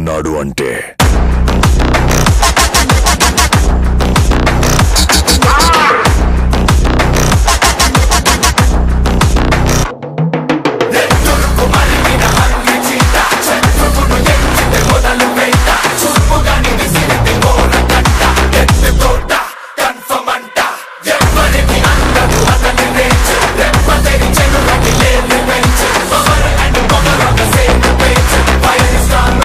నాడు అంటే.